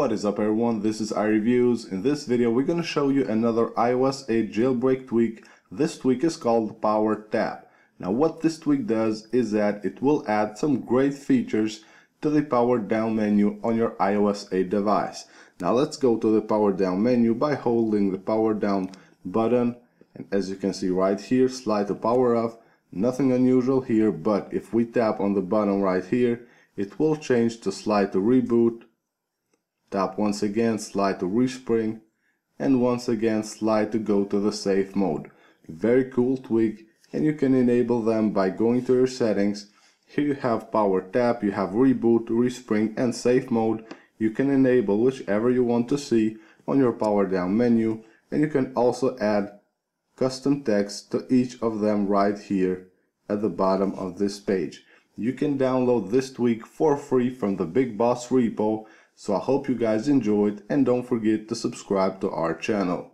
What is up everyone, this is iReviews. In this video we're going to show you another iOS 8 jailbreak tweak. This tweak is called Power Tap. Now what this tweak does is that it will add some great features to the power down menu on your iOS 8 device. Now let's go to the power down menu by holding the power down button and as you can see right here slide to power off. Nothing unusual here but if we tap on the button right here it will change to slide to reboot Tap once again, slide to respring, and once again slide to go to the safe mode. Very cool tweak, and you can enable them by going to your settings. Here you have power tap, you have reboot, respring, and safe mode. You can enable whichever you want to see on your power down menu, and you can also add custom text to each of them right here at the bottom of this page. You can download this tweak for free from the Big Boss repo so I hope you guys enjoyed and don't forget to subscribe to our channel.